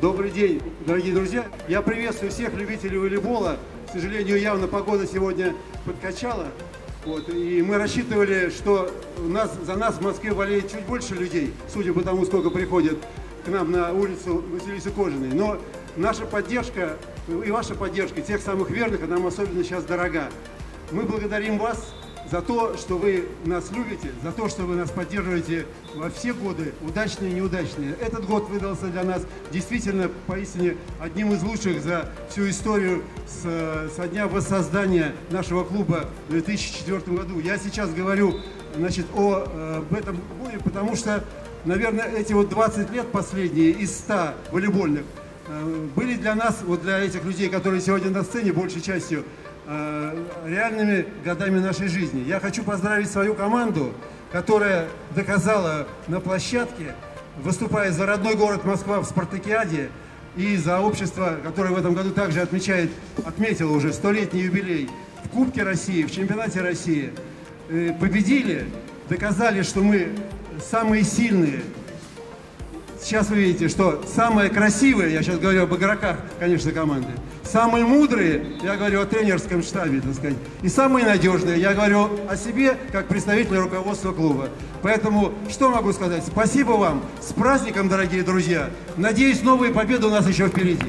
Добрый день, дорогие друзья. Я приветствую всех любителей волейбола. К сожалению, явно погода сегодня подкачала. Вот, и мы рассчитывали, что у нас, за нас в Москве болеет чуть больше людей, судя по тому, сколько приходят к нам на улицу Василисы Кожаной. Но наша поддержка и ваша поддержка тех самых верных, нам особенно сейчас дорога. Мы благодарим вас за то, что вы нас любите, за то, что вы нас поддерживаете во все годы, удачные и неудачные. Этот год выдался для нас действительно поистине одним из лучших за всю историю с, со дня воссоздания нашего клуба в 2004 году. Я сейчас говорю значит, о, э, об этом боре, потому что, наверное, эти вот 20 лет последние из 100 волейбольных э, были для нас, вот для этих людей, которые сегодня на сцене, большей частью, Э, реальными годами нашей жизни. Я хочу поздравить свою команду, которая доказала на площадке, выступая за родной город Москва в Спартакиаде и за общество, которое в этом году также отмечает, отметило уже столетний юбилей в Кубке России, в Чемпионате России, э, победили, доказали, что мы самые сильные, Сейчас вы видите, что самые красивые, я сейчас говорю об игроках, конечно, команды, самые мудрые, я говорю о тренерском штабе, так сказать, и самые надежные, я говорю о себе, как представитель руководства клуба. Поэтому, что могу сказать? Спасибо вам, с праздником, дорогие друзья. Надеюсь, новые победы у нас еще впереди.